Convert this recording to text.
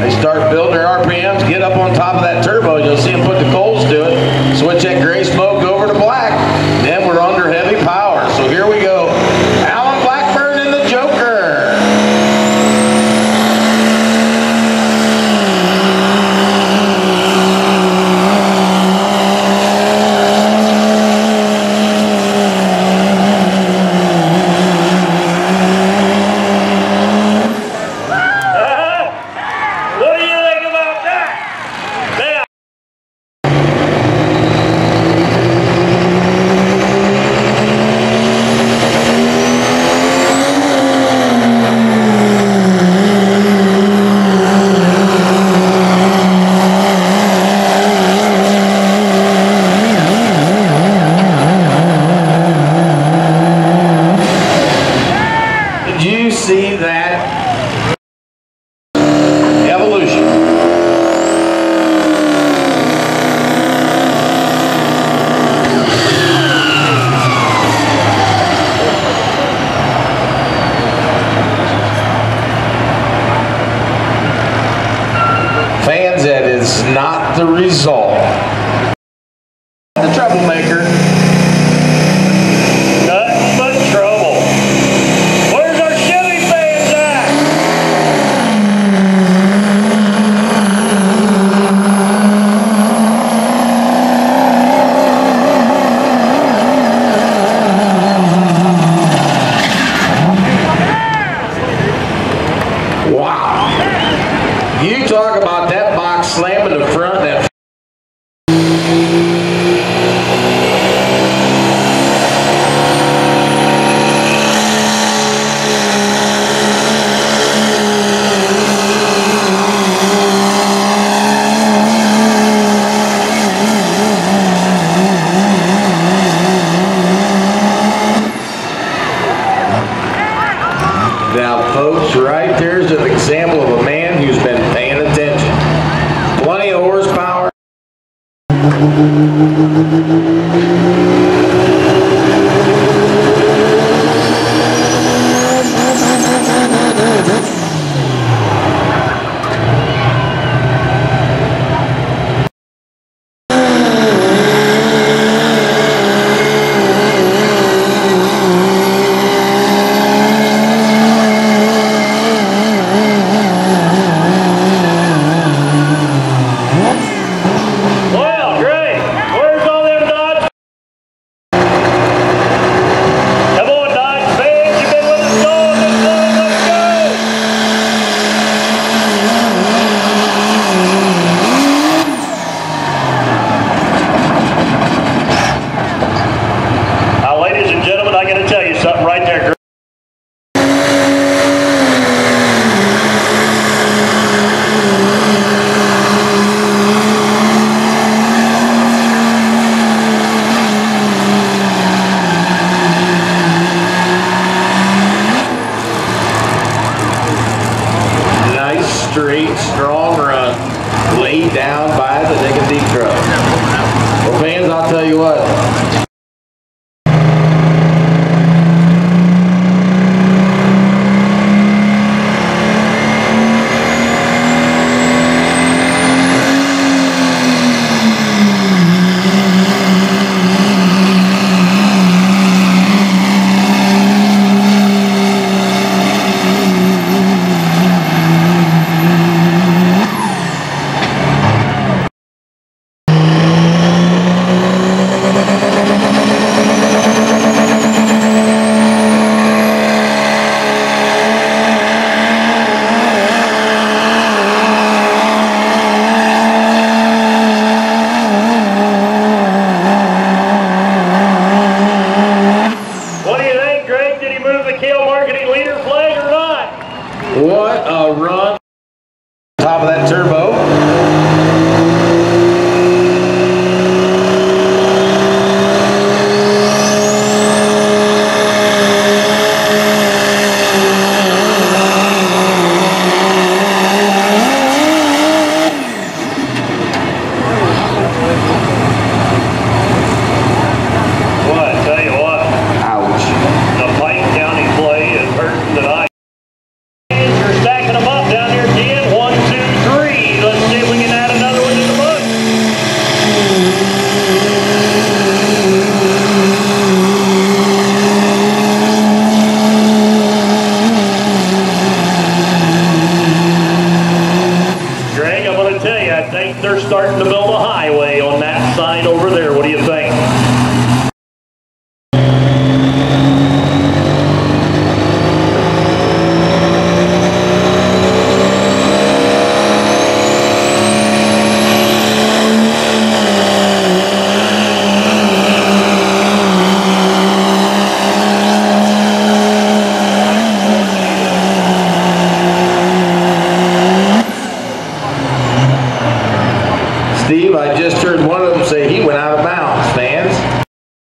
They start building their RPMs, get up on top of that turbo. You'll see them put the coals to it, switch that gray smoke over to black. Then we're under heavy power. So here we go. Alan Blackburn and the Joker. What do you think about that? Now, Did you see that? Evolution. Fans, that is not the result. Now, folks, right there's an example of a man who's been paying attention. Plenty of horsepower. Straight, strong run. Laid down by the Nick truck. Well, fans, I'll tell you what. What do you think, Greg? Did he move the Kale marketing leader flag or not? What a run. Top of that turbo. line over there. What do you